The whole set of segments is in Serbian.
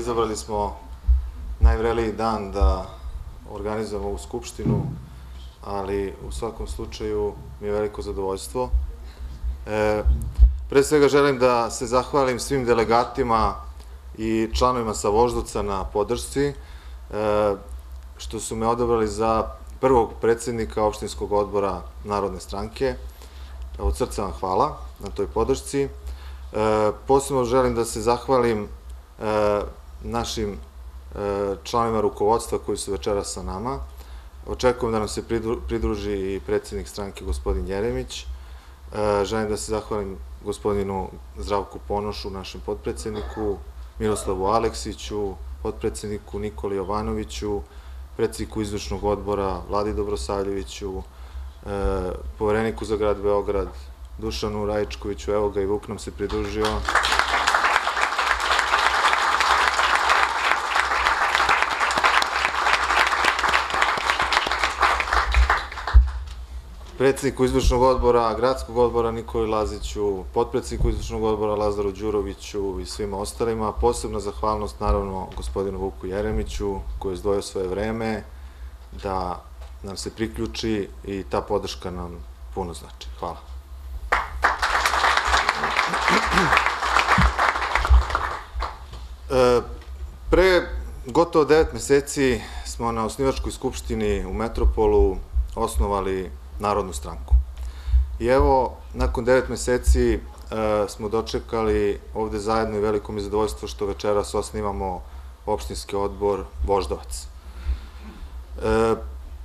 Izabrali smo najvreliji dan da organizujemo ovu skupštinu, ali u svakom slučaju mi je veliko zadovoljstvo. E, pre svega želim da se zahvalim svim delegatima i članovima sa Voždovca na podršci, e, što su me odabrali za prvog predsednika opštinskog odbora Narodne stranke. Od srca vam hvala na toj podršci. E, posebno želim da se zahvalim e, našim e, članovima rukovodstva koji su večera sa nama. Očekujem da nam se pridruži i predsednik stranke gospodin Jeremić. Želim da se zahvalim gospodinu Zdravku Ponošu, našem podpredsedniku, Miroslavu Aleksiću, podpredsedniku Nikoli Jovanoviću, predsedniku izvršnog odbora Vladi Dobrosavljeviću, povereniku za grad Beograd, Dušanu Rajičkoviću, evo ga i Vuk nam se pridružio. Predsedniku izvršnog odbora, gradskog odbora Nikoli Laziću, potpredsedniku izvršnog odbora Lazaru Đuroviću i svima ostalima. Posebna zahvalnost naravno gospodinu Vuku Jeremiću koji je izdvojio svoje vreme da nam se priključi i ta podrška nam puno znači. Hvala. E, pre gotovo devet meseci smo na osnivačkoj skupštini u Metropolu osnovali Narodnu stranku. I evo, nakon devet meseci e, smo dočekali ovde zajedno i veliko mi zadovoljstvo što večeras osnivamo opštinski odbor Voždovac. E,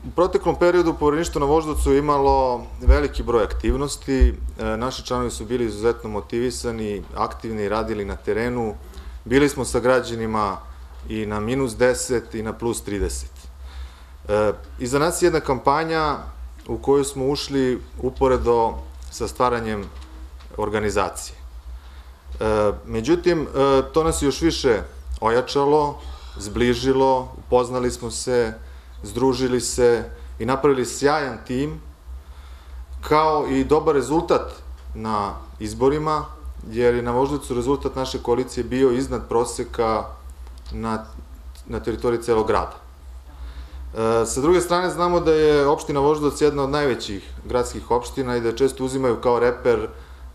u proteklom periodu povereništvo na Voždovcu imalo veliki broj aktivnosti. E, naši članovi su bili izuzetno motivisani, aktivni, radili na terenu. Bili smo sa građanima i na minus 10 i na plus 30. Iza nas je jedna kampanja u koju smo ušli uporedo sa stvaranjem organizacije. E, međutim, e, to nas još više ojačalo, zbližilo, upoznali smo se, združili se i napravili sjajan tim, kao i dobar rezultat na izborima, jer je na Voždicu rezultat naše koalicije bio iznad proseka na, na teritoriji celog grada. Sa druge strane znamo da je opština Voždovac jedna od najvećih gradskih opština i da često uzimaju kao reper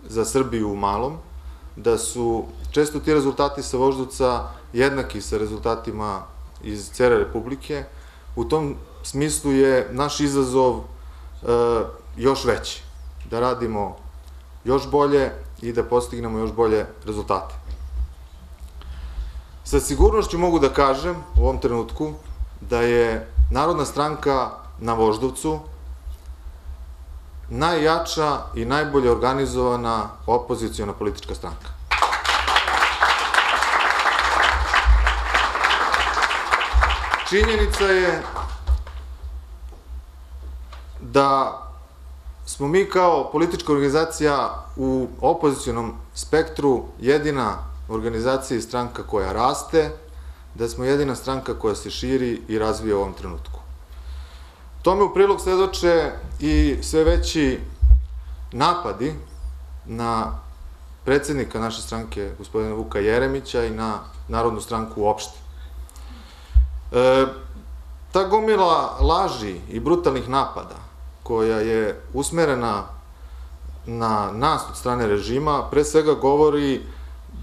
za Srbiju u malom, da su često ti rezultati sa Voždovca jednaki sa rezultatima iz cele Republike. U tom smislu je naš izazov e, još veći, da radimo još bolje i da postignemo još bolje rezultate. Sa sigurnošću mogu da kažem u ovom trenutku da je Narodna stranka na Voždovcu najjača i najbolje organizovana opozicijona politička stranka. Činjenica je da smo mi kao politička organizacija u opozicijonom spektru jedina organizacija i stranka koja raste, da smo jedina stranka koja se širi i razvija u ovom trenutku. Tome u prilog sledoče i sve veći napadi na predsednika naše stranke, gospodina Vuka Jeremića i na Narodnu stranku uopšte. E, ta gomila laži i brutalnih napada koja je usmerena na nas od strane režima, pre svega govori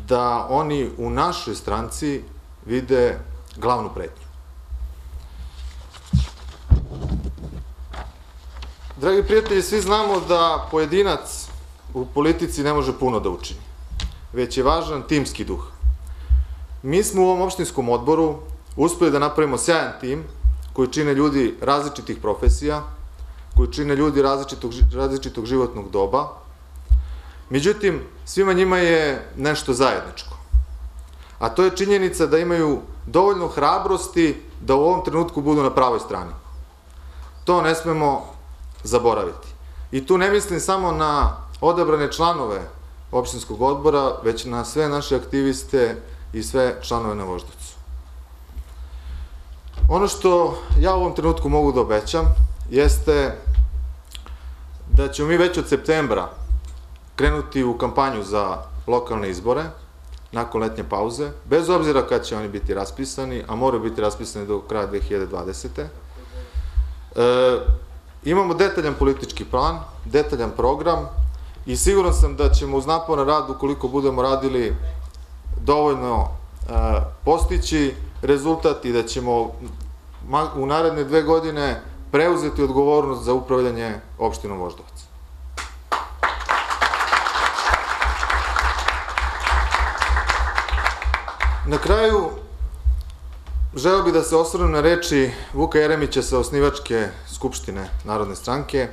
da oni u našoj stranci vide glavnu pretnju. Dragi prijatelji, svi znamo da pojedinac u politici ne može puno da učini, već je važan timski duh. Mi smo u ovom opštinskom odboru uspeli da napravimo sjajan tim koji čine ljudi različitih profesija, koji čine ljudi različitog, različitog životnog doba. Međutim, svima njima je nešto zajedničko a to je činjenica da imaju dovoljno hrabrosti da u ovom trenutku budu na pravoj strani. To ne smemo zaboraviti. I tu ne mislim samo na odabrane članove opštinskog odbora, već na sve naše aktiviste i sve članove na Voždovcu. Ono što ja u ovom trenutku mogu da obećam jeste da ćemo mi već od septembra krenuti u kampanju za lokalne izbore, nakon letnje pauze, bez obzira kad će oni biti raspisani, a moraju biti raspisani do kraja 2020. E, imamo detaljan politički plan, detaljan program i siguran sam da ćemo uz naporan rad, ukoliko budemo radili dovoljno e, postići rezultat i da ćemo u naredne dve godine preuzeti odgovornost za upravljanje opštinom Voždovac. Na kraju, želeo bih da se osvrnem na reči Vuka Jeremića sa osnivačke Skupštine Narodne stranke,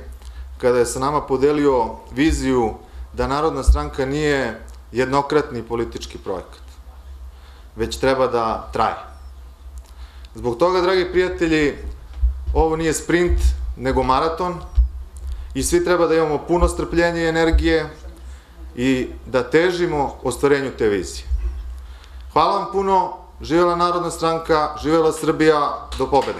kada je sa nama podelio viziju da Narodna stranka nije jednokratni politički projekat, već treba da traje. Zbog toga, dragi prijatelji, ovo nije sprint, nego maraton i svi treba da imamo puno strpljenja i energije i da težimo ostvarenju te vizije. Hvala vam puno, živjela Narodna stranka, živjela Srbija, do pobede.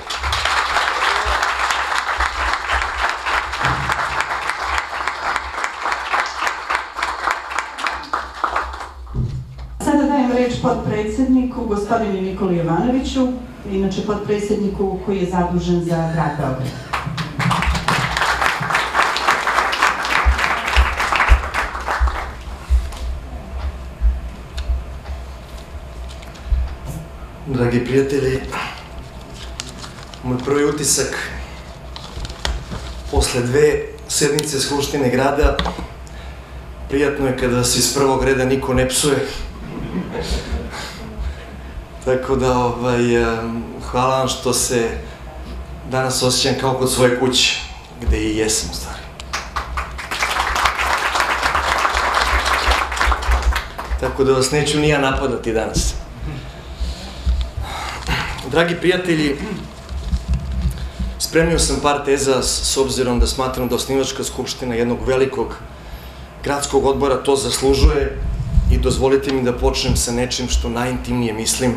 Sada dajem reč podpredsedniku, gospodinu Nikoli Jovanoviću, inače podpredsedniku koji je zadužen za grad Beograd. Dragi prijatelji, moj prvi utisak posle dve sednice Skupštine grada prijatno je kada se iz prvog reda niko ne psuje. Tako da, ovaj, hvala vam što se danas osjećam kao kod svoje kuće, gde i jesam stvari. Tako da vas neću nija napadati danas. Dragi prijatelji, spremio sam par teza s obzirom da smatram da osnivačka skupština jednog velikog gradskog odbora to zaslužuje i dozvolite mi da počnem sa nečim što najintimnije mislim,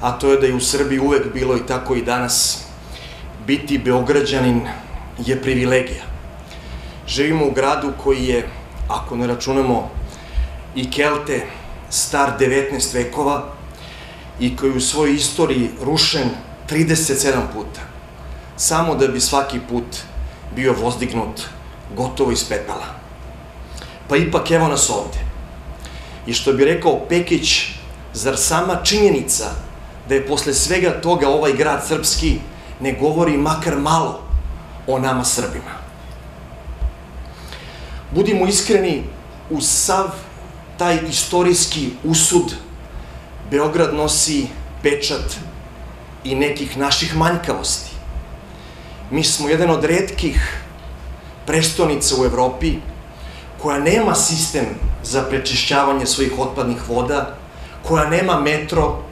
a to je da je u Srbiji uvek bilo i tako i danas biti beograđanin je privilegija. Živimo u gradu koji je, ako ne računamo i Kelte, star 19 vekova, i koji u svojoj istoriji rušen 37 puta, samo da bi svaki put bio vozdignut gotovo iz pepela. Pa ipak evo nas ovde. I što bi rekao Pekić, zar sama činjenica da je posle svega toga ovaj grad srpski ne govori makar malo o nama Srbima. Budimo iskreni, u sav taj istorijski usud Beograd nosi pečat i nekih naših manjkavosti. Mi smo jedan od redkih prestonica u Evropi koja nema sistem za prečišćavanje svojih otpadnih voda, koja nema metro,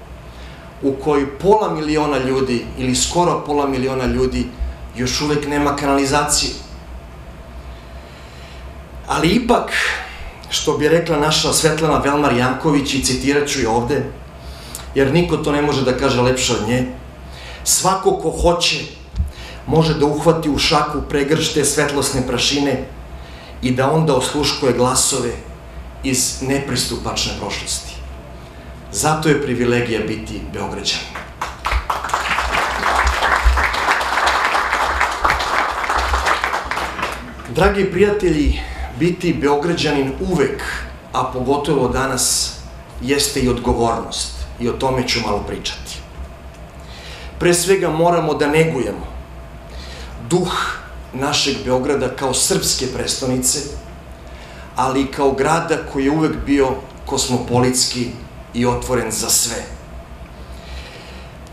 u kojoj pola miliona ljudi ili skoro pola miliona ljudi još uvek nema kanalizaciju. Ali ipak, što bi rekla naša Svetlana Velmar Janković i citirat ću je ovde, jer niko to ne može da kaže lepše od nje. Svako ko hoće može da uhvati u šaku pregršte svetlosne prašine i da onda osluškuje glasove iz nepristupačne prošlosti. Zato je privilegija biti Beograđan. Dragi prijatelji, biti Beograđanin uvek, a pogotovo danas, jeste i odgovornost i o tome ću malo pričati. Pre svega moramo da negujemo duh našeg Beograda kao srpske prestonice, ali i kao grada koji je uvek bio kosmopolitski i otvoren za sve.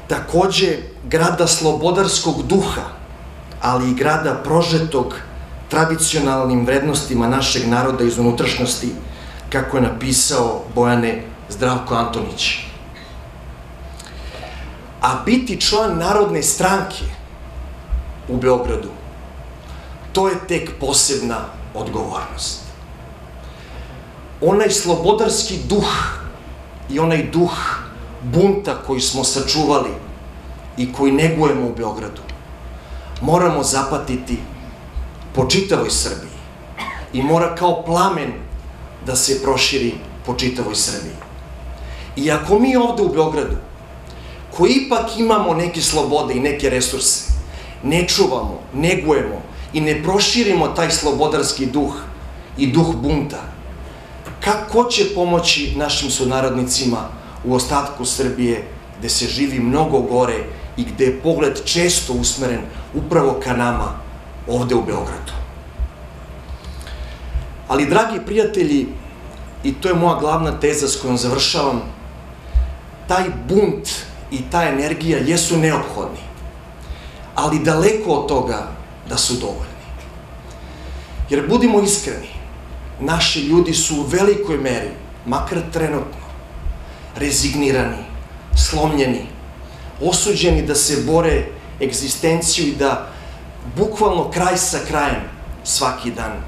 Takođe, grada slobodarskog duha, ali i grada prožetog tradicionalnim vrednostima našeg naroda iz unutrašnjosti, kako je napisao Bojane Zdravko Antonić. A biti član Narodne stranke u Beogradu, to je tek posebna odgovornost. Onaj slobodarski duh i onaj duh bunta koji smo sačuvali i koji negujemo u Beogradu, moramo zapatiti po čitavoj Srbiji i mora kao plamen da se proširi po čitavoj Srbiji. I ako mi ovde u Beogradu, koji ipak imamo neke slobode i neke resurse, ne čuvamo, negujemo i ne proširimo taj slobodarski duh i duh bunta, kako će pomoći našim sunarodnicima u ostatku Srbije gde se živi mnogo gore i gde je pogled često usmeren upravo ka nama ovde u Beogradu. Ali, dragi prijatelji, i to je moja glavna teza s kojom završavam, taj bunt i ta energija jesu neophodni, ali daleko od toga da su dovoljni. Jer budimo iskreni, naši ljudi su u velikoj meri, makar trenutno, rezignirani, slomljeni, osuđeni da se bore egzistenciju i da bukvalno kraj sa krajem svaki dan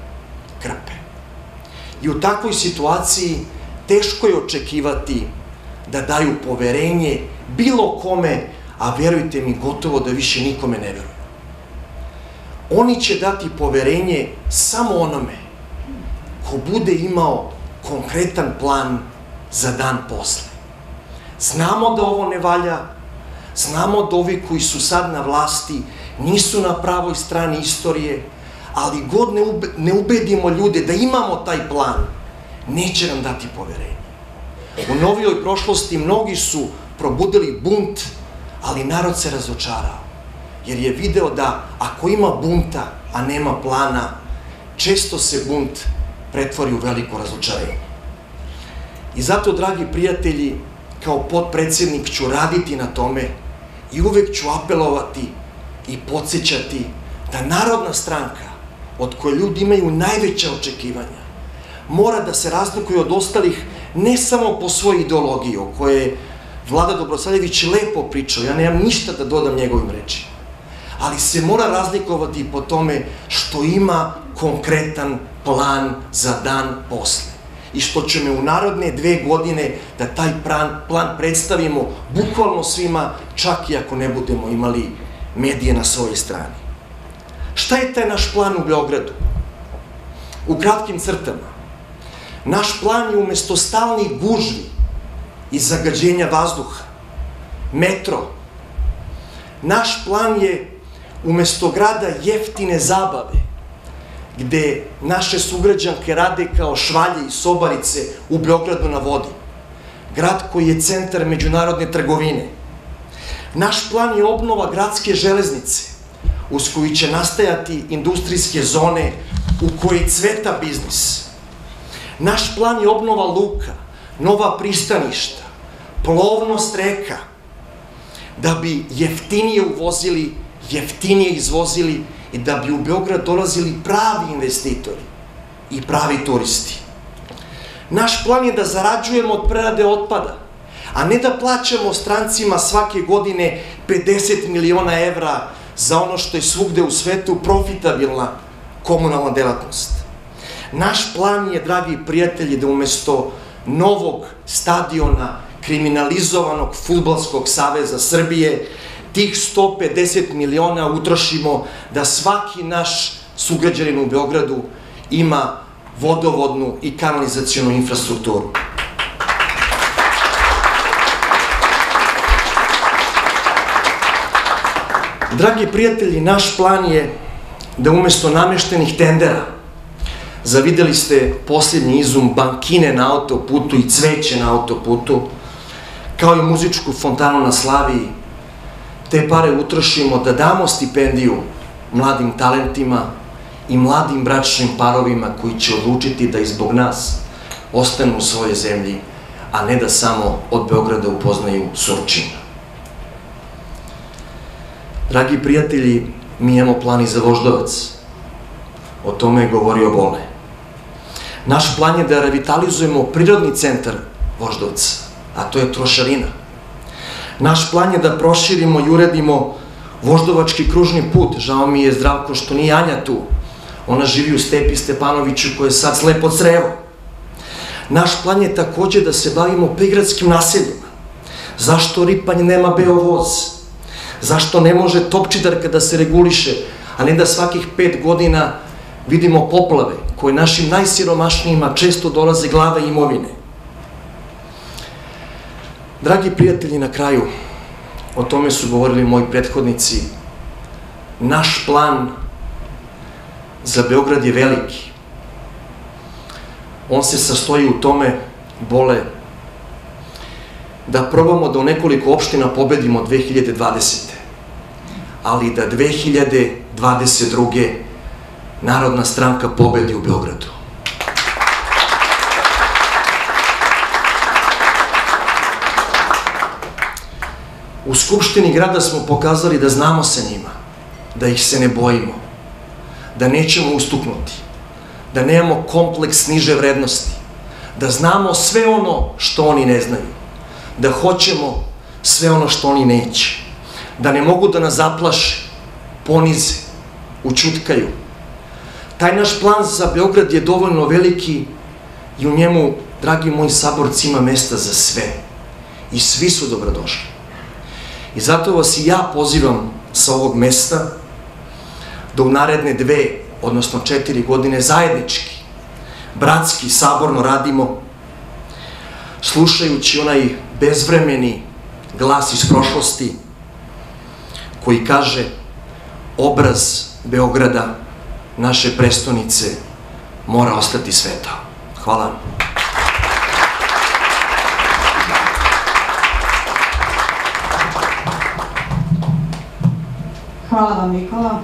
krpe. I u takvoj situaciji teško je očekivati da daju poverenje bilo kome, a verujte mi gotovo da više nikome ne veruju. Oni će dati poverenje samo onome ko bude imao konkretan plan za dan posle. Znamo da ovo ne valja, znamo da ovi koji su sad na vlasti nisu na pravoj strani istorije, ali god ne, ube, ne ubedimo ljude da imamo taj plan, neće nam dati poverenje. U novijoj prošlosti mnogi su probudili bunt, ali narod se razočarao. Jer je video da ako ima bunta, a nema plana, često se bunt pretvori u veliko razočarenje. I zato, dragi prijatelji, kao potpredsednik ću raditi na tome i uvek ću apelovati i podsjećati da Narodna stranka, od koje ljudi imaju najveća očekivanja, mora da se razlikuje od ostalih ne samo po svojoj ideologiji o kojoj Vlada Dobrosaljević lepo pričao, ja nemam ništa da dodam njegovim rečima, ali se mora razlikovati po tome što ima konkretan plan za dan posle i što ćemo u narodne dve godine da taj plan, plan predstavimo bukvalno svima, čak i ako ne budemo imali medije na svojoj strani. Šta je taj naš plan u Beogradu? U kratkim crtama. Naš plan je umesto stalnih gužvi i zagađenja vazduha, metro. Naš plan je umesto grada jeftine zabave, gde naše sugrađanke rade kao švalje i sobarice u Beogradu na vodi. Grad koji je centar međunarodne trgovine. Naš plan je obnova gradske železnice, uz koji će nastajati industrijske zone u kojoj cveta biznis. Naš plan je obnova luka, nova pristaništa, plovnost reka, da bi jeftinije uvozili, jeftinije izvozili i da bi u Beograd dolazili pravi investitori i pravi turisti. Naš plan je da zarađujemo od prerade otpada, a ne da plaćamo strancima svake godine 50 miliona evra za ono što je svugde u svetu profitabilna komunalna delatnost. Naš plan je, dragi prijatelji, da umesto novog stadiona kriminalizovanog Futbolskog saveza Srbije tih 150 miliona utrošimo da svaki naš sugrađanin u Beogradu ima vodovodnu i kanalizacijonu infrastrukturu. Dragi prijatelji, naš plan je da umesto nameštenih tendera, zavideli ste posljednji izum bankine na autoputu i cveće na autoputu, kao i muzičku fontanu na Slaviji, te pare utrošimo da damo stipendiju mladim talentima i mladim bračnim parovima koji će odlučiti da izbog nas ostanu u svojoj zemlji, a ne da samo od Beograda upoznaju Surčina. Dragi prijatelji, mi imamo plan i za Voždovac. O tome je govorio Bole. Naš plan je da revitalizujemo prirodni centar Voždovca, a to je trošarina. Naš plan je da proširimo i uredimo voždovački kružni put. Žao mi je zdravko što nije Anja tu. Ona živi u Stepi Stepanoviću koje je sad slepo crevo. Naš plan je takođe da se bavimo prigradskim naseljima. Zašto Ripanje nema beovoz? Zašto ne može topčidarka da se reguliše, a ne da svakih pet godina vidimo poplave koje našim najsiromašnijima često dolaze glave imovine? Dragi prijatelji, na kraju, o tome su govorili moji prethodnici, naš plan za Beograd je veliki. On se sastoji u tome, bole, da probamo da u nekoliko opština pobedimo 2020. Ali da 2022. Narodna stranka pobedi u Beogradu. U Skupštini grada smo pokazali da znamo sa njima, da ih se ne bojimo, da nećemo ustuknuti, da nemamo kompleks niže vrednosti, da znamo sve ono što oni ne znaju, da hoćemo sve ono što oni neće, da ne mogu da nas zaplaše, ponize, učutkaju. Taj naš plan za Beograd je dovoljno veliki i u njemu, dragi moji saborci, ima mesta za sve. I svi su dobrodošli. I zato vas i ja pozivam sa ovog mesta da u naredne dve, odnosno četiri godine zajednički, bratski, saborno radimo, slušajući onaj bezvremeni glas iz prošlosti koji kaže obraz Beograda, naše prestonice, mora ostati svetao. Hvala. Hvala vam Nikola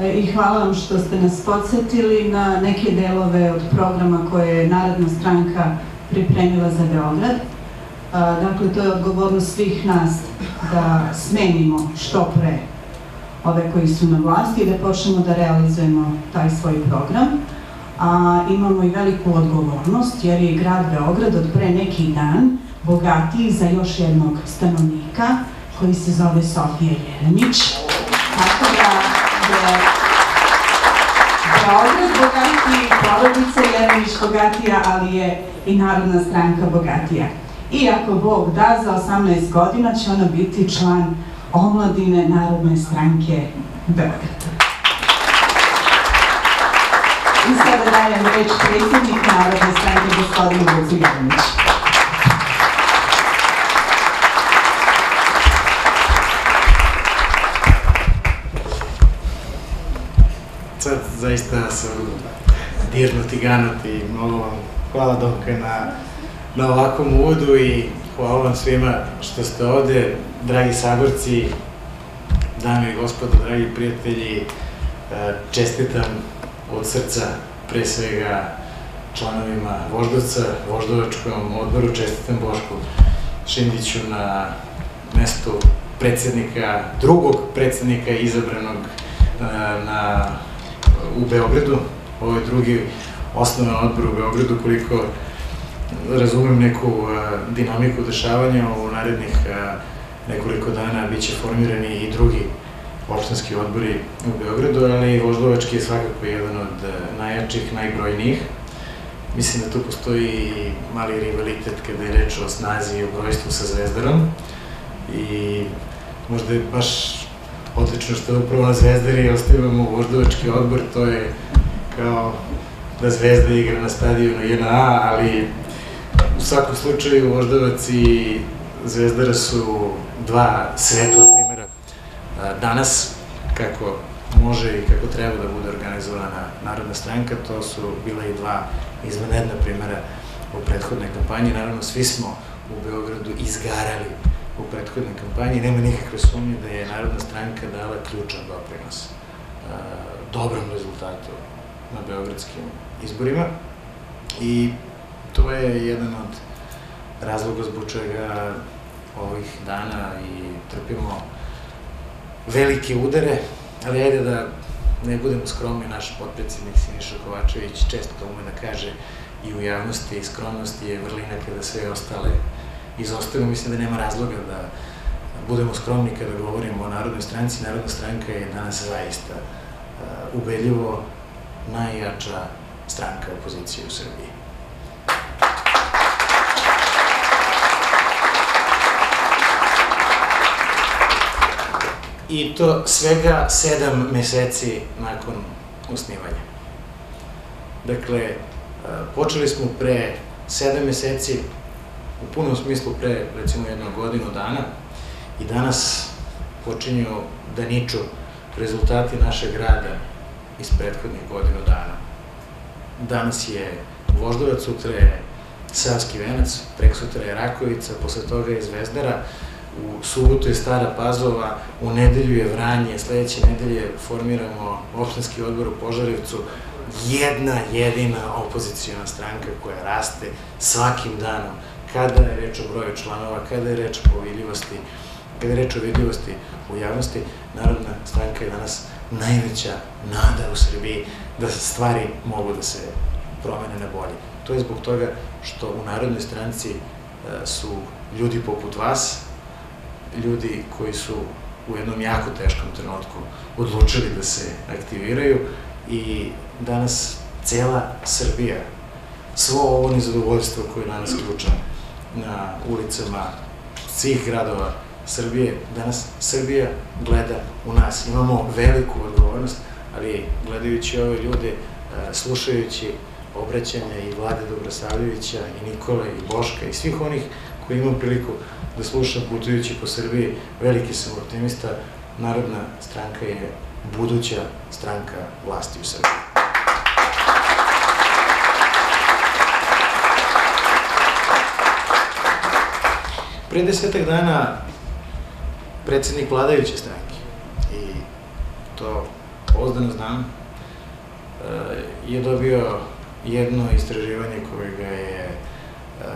E, i hvala vam što ste nas podsjetili na neke delove od programa koje je Narodna stranka pripremila za Beograd. E, dakle, to je odgovornost svih nas da smenimo što pre ove koji su na vlasti i da počnemo da realizujemo taj svoj program. A imamo i veliku odgovornost jer je grad Beograd od pre neki dan bogatiji za još jednog stanovnika koji se zove Sofija Jeremić. Tako da je Beograd bogatiji, porodica Jeremić bogatija, ali je i Narodna stranka bogatija. I ako Bog da, za 18 godina će ona biti član omladine Narodne stranke Beograd. I sada dajem reč predsjednik Narodne stranke, gospodinu Vucu Jeremić. Zaista sam dirnut i ganut i mnogo vam hvala Donka na, na ovakvom uvodu i hvala vam svima što ste ovde, dragi sagorci, dame i gospodo, dragi prijatelji, e, čestitam od srca pre svega članovima Voždovca, Voždovačkom odboru, čestitam Bošku Šindiću na mestu predsednika, drugog predsednika izabranog e, na u Beogradu, ovo je drugi osnovan odbor u Beogradu, koliko razumem neku uh, dinamiku dešavanja u narednih uh, nekoliko dana biće formirani i drugi opštinski odbori u Beogradu, ali Voždovački je svakako jedan od uh, najjačih, najbrojnijih. Mislim da tu postoji mali rivalitet kada je reč o snazi i obrojstvu sa Zvezdarom i možda je baš odlično što upravo na Zvezdari ostavimo voždovački odbor, to je kao da Zvezda igra na stadionu JNA, ali u svakom slučaju Voždovac i Zvezdara su dva svetla primjera danas kako može i kako treba da bude organizovana Narodna stranka, to su bila i dva izvanredna primjera u prethodnoj kampanji. Naravno, svi smo u Beogradu izgarali u prethodnoj kampanji, nema nikakve sumnje da je Narodna stranka dala ključan doprinos dobrom rezultatu na beogradskim izborima. I to je jedan od razloga zbog čega ovih dana i trpimo velike udare, ali ajde da ne budemo skromni, naš potpredsjednik Siniša Kovačević često ume da kaže i u javnosti i skromnosti je vrlina kada sve ostale izostaju, mislim da nema razloga da budemo skromni kada govorimo o Narodnoj stranci. Narodna stranka je danas zaista uh, ubedljivo najjača stranka opozicije u Srbiji. I to svega sedam meseci nakon usnivanja. Dakle, uh, počeli smo pre sedam meseci u punom smislu pre recimo jednog godinu dana i danas počinju da niču rezultati našeg rada iz prethodnih godinu dana. Danas je Voždovac, sutra je Savski venac, prek sutra je Rakovica, posle toga je Zvezdara, u subotu je Stara Pazova, u nedelju je Vranje, sledeće nedelje formiramo opštinski odbor u Požarevcu, jedna jedina opozicijona stranka koja raste svakim danom, kada je reč o broju članova, kada je reč o vidljivosti, kada je reč o vidljivosti u javnosti, Narodna stranka je danas najveća nada u Srbiji da stvari mogu da se promene na bolje. To je zbog toga što u Narodnoj stranci e, su ljudi poput vas, ljudi koji su u jednom jako teškom trenutku odlučili da se aktiviraju i danas cela Srbija, svo ovo nezadovoljstvo koje danas ključa na ulicama svih gradova Srbije, danas Srbija gleda u nas. Imamo veliku odgovornost, ali gledajući ove ljude, e, slušajući obraćanja i Vlade Dobrosavljevića i Nikole i Boška i svih onih koji imam priliku da slušam putujući po Srbiji, veliki sam optimista, Narodna stranka je buduća stranka vlasti u Srbiji. Pre desetak dana predsednik vladajuće stranke i to pozdano znam, eh, je dobio jedno istraživanje koje ga je eh,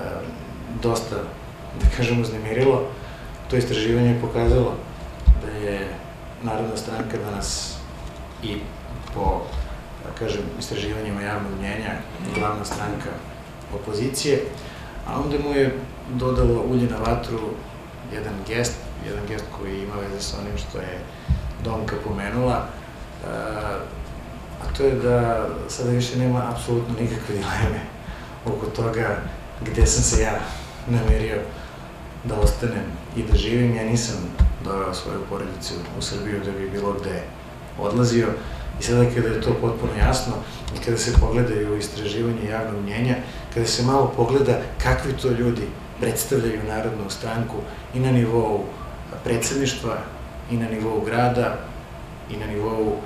dosta, da kažem, uznemirilo. To istraživanje je pokazalo da je Narodna stranka danas i po, da kažem, istraživanjima javnog mnjenja glavna stranka opozicije, a onda mu je dodalo ulje na vatru jedan gest, jedan gest koji ima veze sa onim što je Domka pomenula, a to je da sada više nema apsolutno nikakve dileme oko toga gde sam se ja namerio da ostanem i da živim. Ja nisam doveo svoju porodicu u Srbiju da bi bilo gde odlazio i sada kada je to potpuno jasno i kada se pogledaju istraživanje javnog mnjenja, kada se malo pogleda kakvi to ljudi predstavljaju Narodnu stranku i na nivou predsedništva, i na nivou grada, i na nivou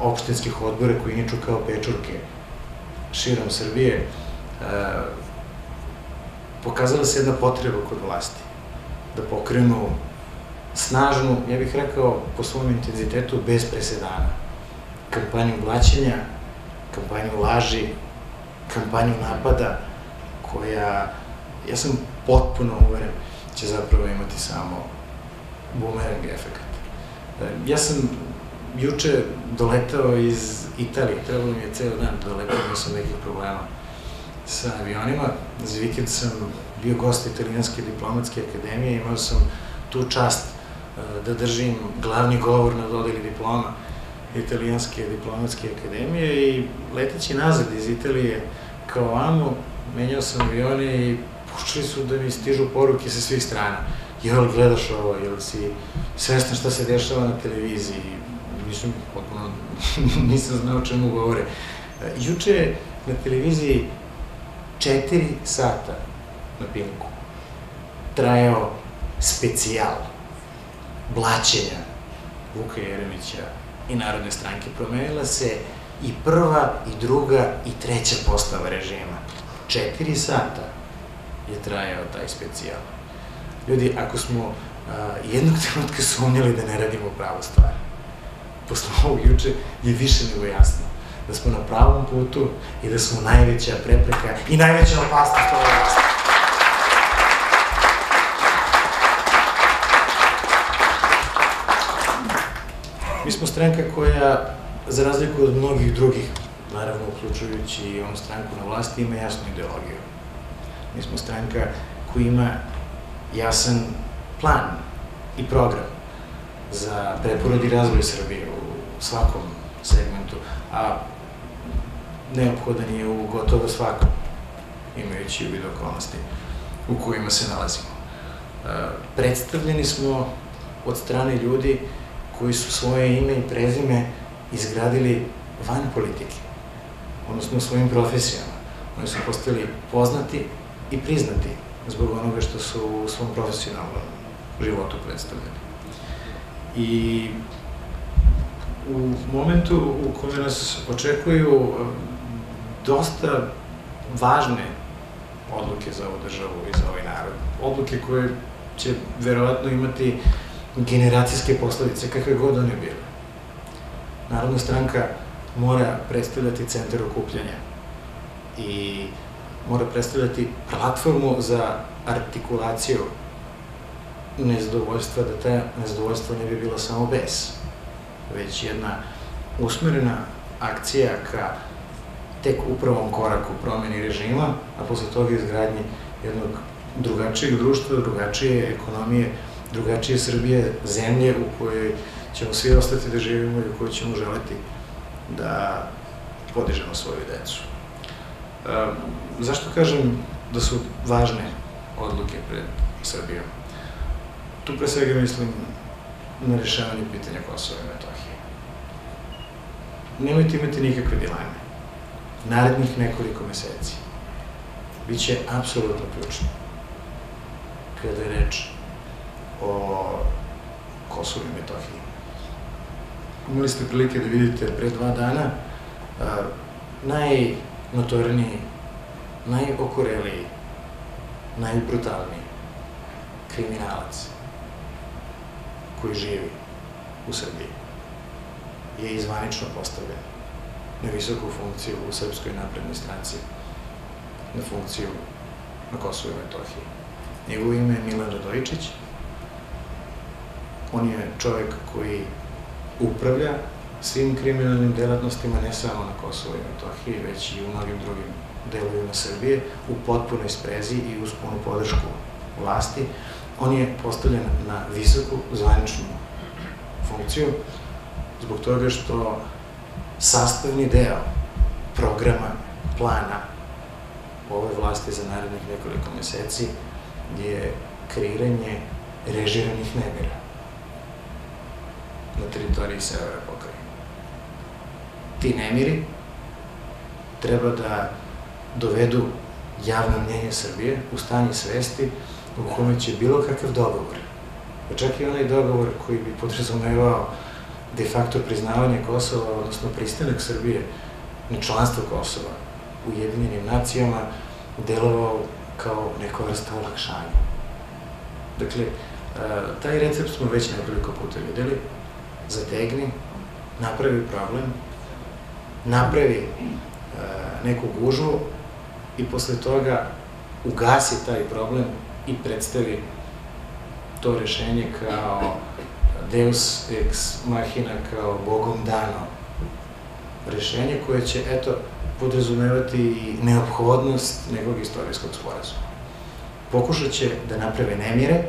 opštinskih odbora koji niču kao pečurke širom Srbije, pokazala se jedna potreba kod vlasti da pokrenu snažnu, ja bih rekao po svom intenzitetu, bez presedana. Kampanju blaćenja, kampanju laži, kampanju napada, koja, ja sam potpuno uveren, će zapravo imati samo boomerang efekt. E, ja sam juče doletao iz Italije, trebalo mi je ceo dan da doletao, imao sam nekih problema sa avionima. Za vikend sam bio gost Italijanske diplomatske akademije, imao sam tu čast e, da držim glavni govor na dodeli diploma Italijanske diplomatske akademije i leteći nazad iz Italije kao amo, menjao sam avione i počeli su da mi stižu poruke sa svih strana. Jel gledaš ovo, jel si svestan šta se dešava na televiziji? Nisam, potpuno, nisam znao o čemu govore. E, juče na televiziji četiri sata na Pinku trajao specijal blaćenja Vuka Jeremića i Narodne stranke. Promenila se i prva, i druga, i treća postava režima. Četiri sata je trajao taj specijal. Ljudi, ako smo a, jednog trenutka sumnjali da ne radimo pravo stvar, posle ovog juče je više nego jasno da smo na pravom putu i da smo najveća prepreka i najveća opasnost ove vlasti. Mi smo stranka koja, za razliku od mnogih drugih, naravno uključujući i onu stranku na vlasti, ima jasnu ideologiju. Mi smo stranka koja ima jasan plan i program za preporod i razvoj Srbije u svakom segmentu, a neophodan je u gotovo svakom, imajući u vidu okolnosti u kojima se nalazimo. E, predstavljeni smo od strane ljudi koji su svoje ime i prezime izgradili van politike, odnosno svojim profesijama. Oni su postali poznati i priznati zbog onoga što su u svom profesionalnom životu predstavljeni. I u momentu u kome nas očekuju um, dosta važne odluke za ovu državu i za ovaj narod. Odluke koje će verovatno imati generacijske posledice, kakve god one bile. Narodna stranka mora predstavljati centar okupljanja i mora predstavljati platformu za artikulaciju nezadovoljstva, da ta nezadovoljstva ne bi bila samo bes, već jedna usmerena akcija ka tek upravom koraku promeni režima, a posle toga izgradnji jednog drugačijeg društva, drugačije ekonomije, drugačije Srbije, zemlje u kojoj ćemo svi ostati da živimo i u kojoj ćemo želiti da podižemo svoju decu. Zašto kažem da su važne odluke pred Srbijom? Tu pre svega mislim na rešavanje pitanja Kosova i Metohije. Nemojte imati nikakve dileme. Narednih nekoliko meseci biće apsolutno ključno kada je reč o Kosovu i Metohiji. Imali ste prilike da vidite pre dva dana a, najnotorniji, najokoreliji, najbrutalniji kriminalac koji živi u Srbiji je izvanično postavljen na visoku funkciju u Srpskoj naprednoj stranci, na funkciju na Kosovo i Metohiji. Njegovo ime je Milan Radojičić. On je čovek koji upravlja svim kriminalnim delatnostima, ne samo na Kosovo i Metohiji, već i u mnogim drugim delovima Srbije, u potpunoj sprezi i uz punu podršku vlasti on je postavljen na visoku zvaničnu funkciju zbog toga što sastavni deo programa, plana ove vlasti za narednih nekoliko meseci je kreiranje režiranih nemira na teritoriji severa pokrajine. Ti nemiri treba da dovedu javno mnjenje Srbije u stanje svesti u kome će bilo kakav dogovor, pa čak i onaj dogovor koji bi podrazumevao de facto priznavanje Kosova, odnosno pristanak Srbije na članstvo Kosova u Jedinjenim nacijama, delovao kao neka vrsta olakšanja. Dakle, taj recept smo već nekoliko puta videli, zategni, napravi problem, napravi neku gužvu i posle toga ugasi taj problem i predstavi to rešenje kao deus ex machina, kao bogom dano rešenje koje će, eto, podrazumevati i neophodnost nekog istorijskog sporazuma. Pokušat će da naprave nemire,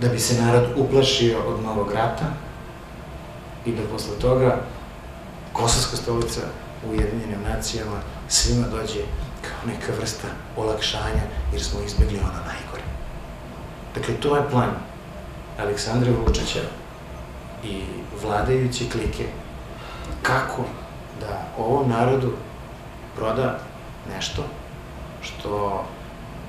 da bi se narod uplašio od novog rata i da posle toga Kosovska stolica u Ujedinjenim nacijama svima dođe kao neka vrsta olakšanja, jer smo izbjegli ono najgore. Dakle, to je plan Aleksandra Vučića i vladajuće klike kako da ovom narodu proda nešto što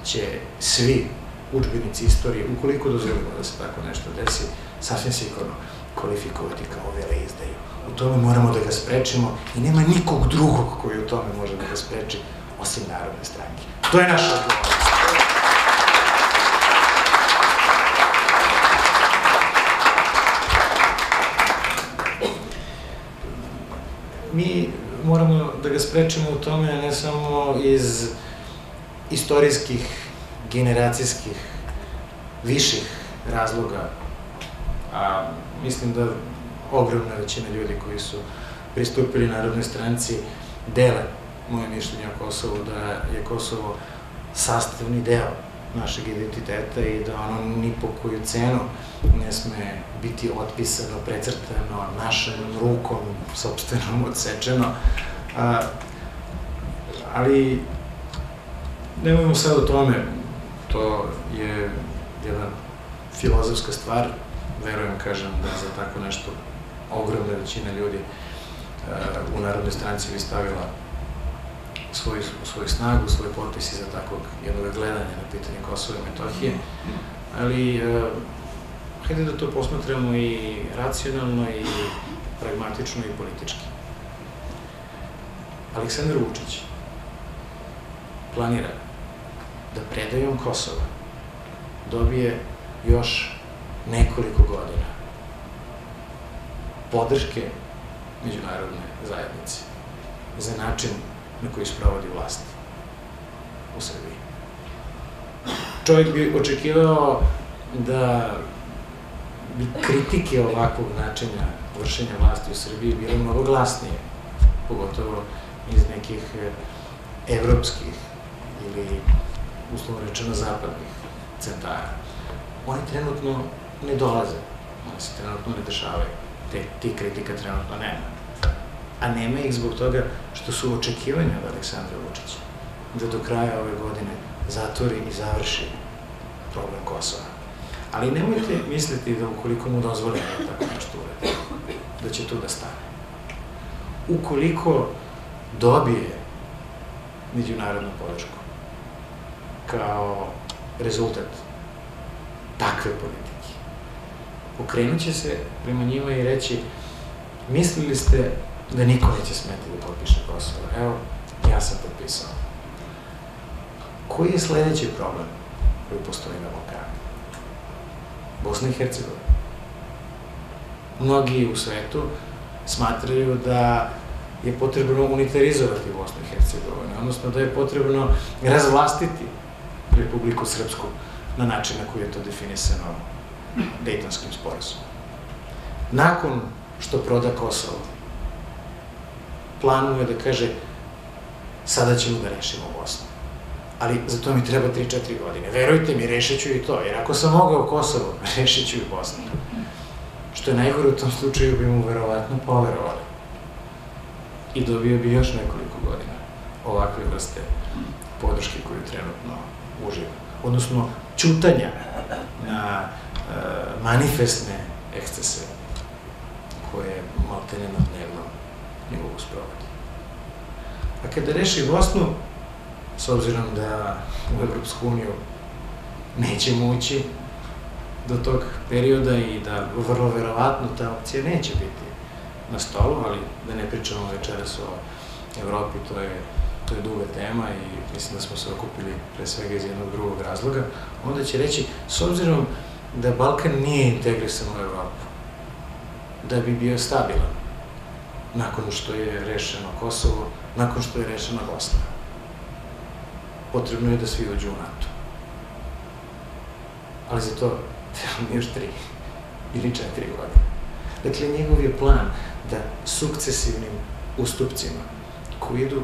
će svi učbenici istorije, ukoliko dozvolimo da se tako nešto desi, sasvim sigurno kvalifikovati kao vele izdaju. U tome moramo da ga sprečimo i nema nikog drugog koji u tome može da ga spreči, osim Narodne stranke. To je naša odgovornost. Mi moramo da ga sprečimo u tome ne samo iz istorijskih, generacijskih, viših razloga, a mislim da ogromna većina ljudi koji su pristupili Narodnoj stranci dele moje mišljenje o Kosovu, da je Kosovo sastavni deo našeg identiteta i da ono ni po koju cenu ne sme biti otpisano, precrtano, našem rukom, sobstvenom, odsečeno. A, ali nemojmo sad o tome, to je jedna filozofska stvar, verujem, kažem, da za tako nešto ogromna većina ljudi uh, u Narodnoj stranci bi stavila svoju, svoju snagu, svoj potpis za takvog jednog gledanja na pitanje Kosova i Metohije, ali uh, hajde da to posmatramo i racionalno i pragmatično i politički. Aleksandar Vučić planira da predajom Kosova dobije još nekoliko godina podrške međunarodne zajednice za način na koji sprovodi vlast u Srbiji. Čovjek bi očekivao da bi kritike ovakvog načina vršenja vlasti u Srbiji bile mnogo glasnije, pogotovo iz nekih eh, evropskih ili uslovno rečeno zapadnih centara. Oni trenutno ne dolaze, oni se trenutno ne dešavaju, te, ti kritika trenutno nema. A nema ih zbog toga što su očekivanja od Aleksandra Vučića da do kraja ove godine zatvori i završi problem Kosova. Ali nemojte misliti da ukoliko mu dozvoli da tako nešto uredi, da će tu da stane. Ukoliko dobije međunarodnu podršku kao rezultat takve politike, pokrenut će se prema njima i reći mislili ste da niko neće smeti da potpiše Kosovo. Evo, ja sam potpisao. Koji je sledeći problem koji postoji na Balkanu? Bosna i Hercegovina. Mnogi u svetu smatraju da je potrebno unitarizovati Bosnu i Hercegovinu, odnosno da je potrebno razvlastiti Republiku Srpsku na način na koji je to definisano Dejtonskim sporazumom. Nakon što proda Kosovo, planuje da kaže sada ćemo da rešimo Bosnu. Ali za to mi treba 3-4 godine. Verujte mi, rešit ću i to, jer ako sam mogao Kosovo, rešit ću i Bosnu. Što je najgore u tom slučaju bi mu verovatno poverovali. I dobio bi još nekoliko godina ovakve vrste podrške koju trenutno uživa. Odnosno, čutanja na manifestne ekscese koje maltene na dnevnom nivou sprovodi. A kada reši Bosnu, s obzirom da u Evropsku uniju nećemo ući do tog perioda i da vrlo verovatno ta opcija neće biti na stolu, ali da ne pričamo večeras o Evropi, to je, to je duga tema i mislim da smo se okupili pre svega iz jednog drugog razloga, onda će reći, s obzirom da Balkan nije integrisan u Evropu, da bi bio stabilan, nakon što je rešeno Kosovo, nakon što je rešena Bosna. Potrebno je da svi uđu u NATO. Ali za to treba još tri ili četiri godine. Dakle, njegov je plan da sukcesivnim ustupcima koji idu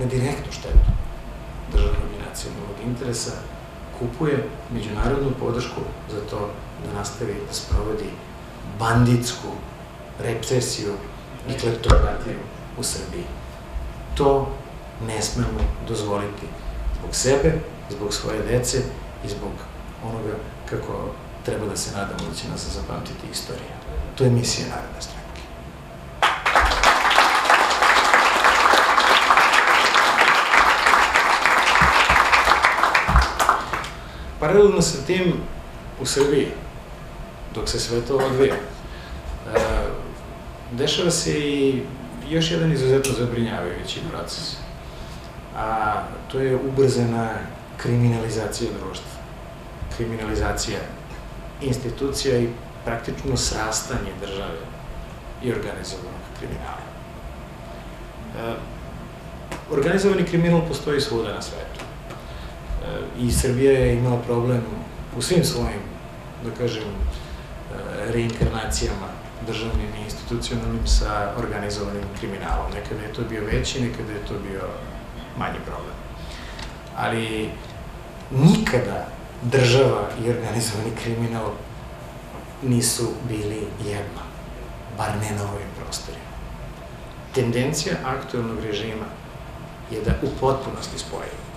na direktnu štetu državnog i nacionalnog interesa kupuje međunarodnu podršku za to da nastavi da sprovodi banditsku represiju i kleptokratiju u Srbiji. To ne smemo dozvoliti zbog sebe, zbog svoje dece i zbog onoga kako treba da se nadamo da će nas zapamtiti istorija. To je misija Narodne stranke. Paralelno sa tim, u Srbiji, dok se sve to odvija, e, dešava se i još jedan izuzetno zabrinjavajući proces, a to je ubrzana kriminalizacija društva, kriminalizacija institucija i praktično srastanje države i organizovanog kriminala. E, organizovani kriminal postoji svuda na svetu. I Srbija je imala problem u svim svojim, da kažem, e, reinkarnacijama državnim i institucionalnim sa organizovanim kriminalom. Nekada je to bio veći, nekada je to bio manji problem. Ali nikada država i organizovani kriminal nisu bili jedno, bar ne na ovim prostorima. Tendencija aktualnog režima je da u potpunosti spoji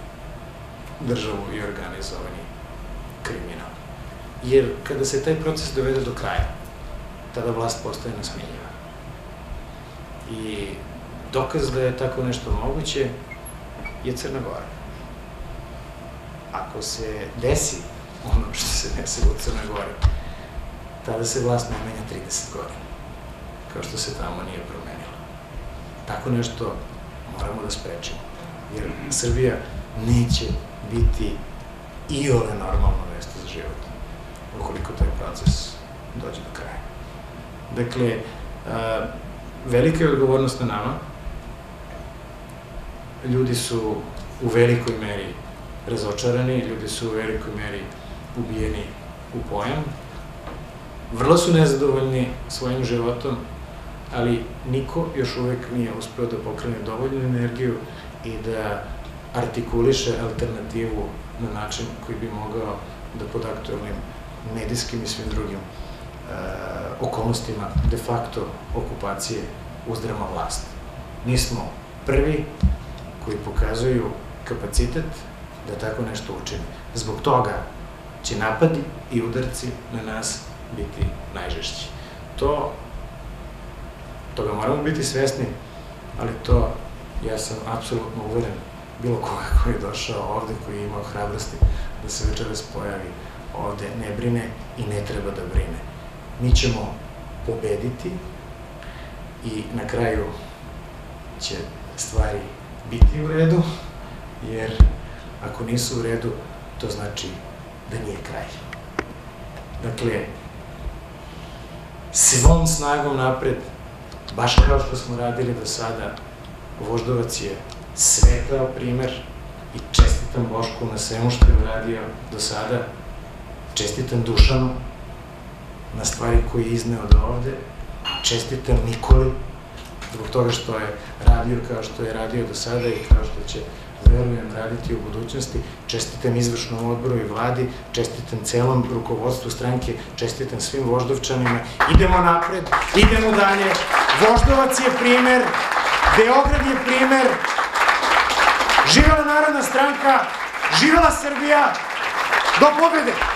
državu i organizovani kriminal. Jer kada se taj proces dovede do kraja, tada vlast postaje nasmenjiva. I dokaz da je tako nešto moguće je Crna Gora. Ako se desi ono što se desilo u Crnoj Gori, tada se vlast ne menja 30 godina, kao što se tamo nije promenila. Tako nešto moramo da sprečimo, jer Srbija neće biti i ove normalno mesto za život, ukoliko taj proces dođe do kraja. Dakle, a, velika je odgovornost na nama. Ljudi su u velikoj meri razočarani, ljudi su u velikoj meri ubijeni u pojam. Vrlo su nezadovoljni svojim životom, ali niko još uvek nije uspeo da pokrene dovoljnu energiju i da artikuliše alternativu na način koji bi mogao da pod aktualnim medijskim i svim drugim e, okolnostima de facto okupacije uzdrama vlast. Nismo prvi koji pokazuju kapacitet da tako nešto učini. Zbog toga će napadi i udarci na nas biti najžešći. To, toga moramo biti svesni, ali to, ja sam apsolutno uveren, bilo koga koji je došao ovde, koji je imao hrabrosti da se večeras pojavi ovde, ne brine i ne treba da brine. Mi ćemo pobediti i na kraju će stvari biti u redu, jer ako nisu u redu, to znači da nije kraj. Dakle, svom snagom napred, baš kao što smo radili do sada, Voždovac je svetao primer i čestitam Bošku na svemu što je uradio do sada, čestitam Dušanu na stvari koje je izneo do ovde, čestitam Nikoli zbog toga što je radio kao što je radio do sada i kao što će verujem raditi u budućnosti. Čestitam izvršnom odboru i vladi, čestitam celom rukovodstvu stranke, čestitam svim voždovčanima. Idemo napred, idemo dalje. Voždovac je primer, Beograd je primer, živela Narodna stranka, živela Srbija, do pobjede!